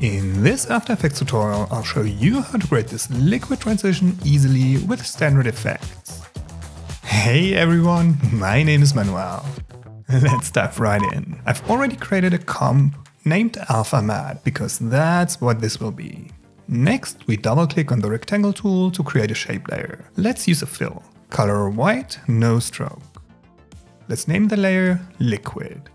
In this After Effects tutorial, I'll show you how to create this liquid transition easily with standard effects. Hey everyone, my name is Manuel. Let's dive right in. I've already created a comp named Alpha Matte because that's what this will be. Next, we double click on the rectangle tool to create a shape layer. Let's use a fill. Color white, no stroke. Let's name the layer Liquid.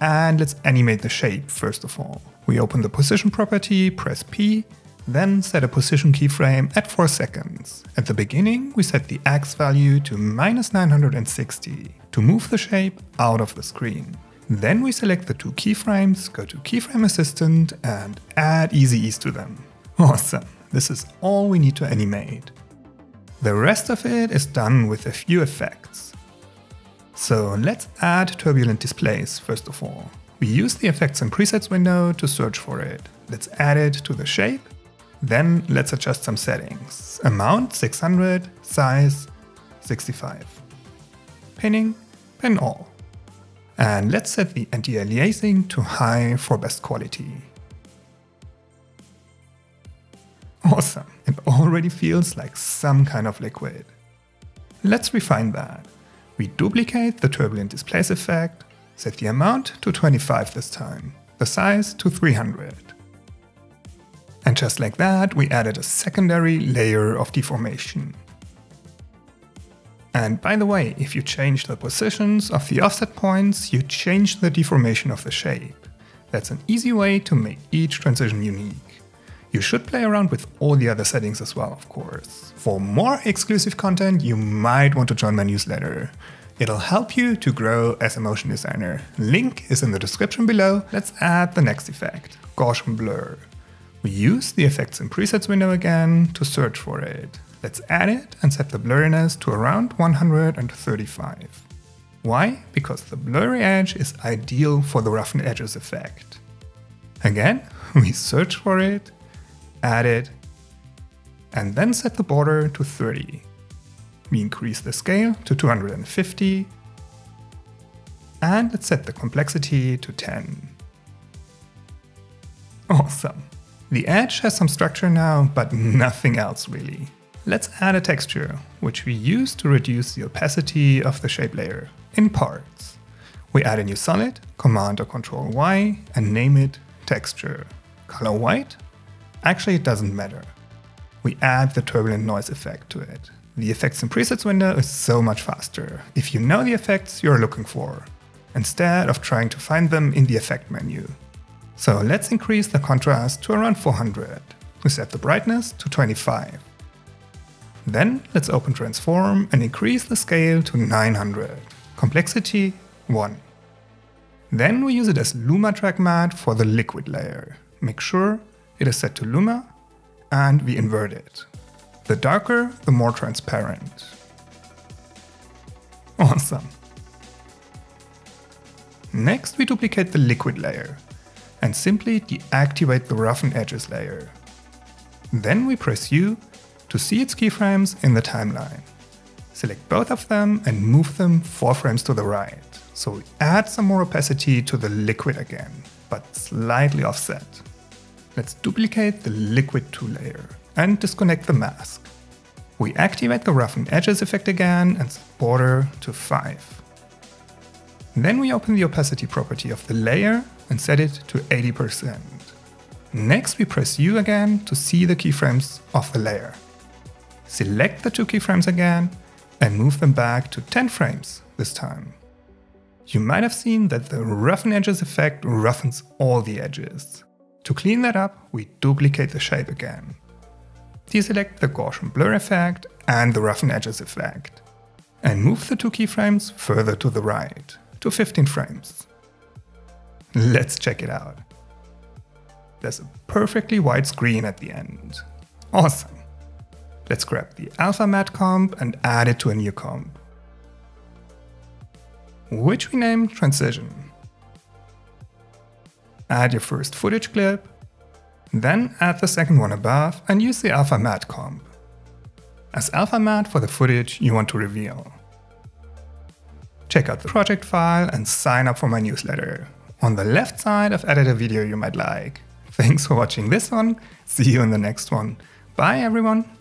And let's animate the shape first of all. We open the position property, press P, then set a position keyframe at 4 seconds. At the beginning, we set the X value to minus 960 to move the shape out of the screen. Then we select the two keyframes, go to Keyframe Assistant and add easy ease to them. Awesome, this is all we need to animate. The rest of it is done with a few effects. So let's add turbulent displace first of all. We use the Effects and Presets window to search for it. Let's add it to the shape. Then let's adjust some settings. Amount 600, size 65. Pinning, pin all. And let's set the anti-aliasing to high for best quality. Awesome, it already feels like some kind of liquid. Let's refine that. We duplicate the turbulent displace effect, Set the amount to 25 this time, the size to 300. And just like that, we added a secondary layer of deformation. And by the way, if you change the positions of the offset points, you change the deformation of the shape. That's an easy way to make each transition unique. You should play around with all the other settings as well, of course. For more exclusive content, you might want to join my newsletter. It'll help you to grow as a motion designer. Link is in the description below. Let's add the next effect, Gaussian blur. We use the effects and presets window again to search for it. Let's add it and set the blurriness to around 135. Why? Because the blurry edge is ideal for the roughened edges effect. Again, we search for it, add it, and then set the border to 30. We increase the scale to 250 and let's set the complexity to 10. Awesome. The edge has some structure now, but nothing else really. Let's add a texture, which we use to reduce the opacity of the shape layer, in parts. We add a new solid, Command or Control Y, and name it Texture. Color white? Actually, it doesn't matter. We add the turbulent noise effect to it. The effects and presets window is so much faster if you know the effects you're looking for, instead of trying to find them in the effect menu. So let's increase the contrast to around 400. We set the brightness to 25. Then let's open transform and increase the scale to 900. Complexity 1. Then we use it as Luma track matte for the liquid layer. Make sure it is set to Luma and we invert it. The darker, the more transparent. Awesome. Next we duplicate the liquid layer and simply deactivate the roughen edges layer. Then we press U to see its keyframes in the timeline. Select both of them and move them 4 frames to the right. So we add some more opacity to the liquid again, but slightly offset. Let's duplicate the liquid 2 layer and disconnect the mask. We activate the roughened edges effect again and set border to 5. Then we open the opacity property of the layer and set it to 80%. Next we press U again to see the keyframes of the layer. Select the two keyframes again and move them back to 10 frames this time. You might have seen that the roughen edges effect roughens all the edges. To clean that up, we duplicate the shape again deselect the Gaussian blur effect and the roughen edges effect, and move the two keyframes further to the right, to 15 frames. Let's check it out. There's a perfectly white screen at the end. Awesome. Let's grab the Alpha Matte comp and add it to a new comp, which we name Transition. Add your first footage clip then add the second one above and use the Alpha Matte comp. As Alpha Matte for the footage you want to reveal. Check out the project file and sign up for my newsletter. On the left side I've added a video you might like. Thanks for watching this one. See you in the next one. Bye everyone.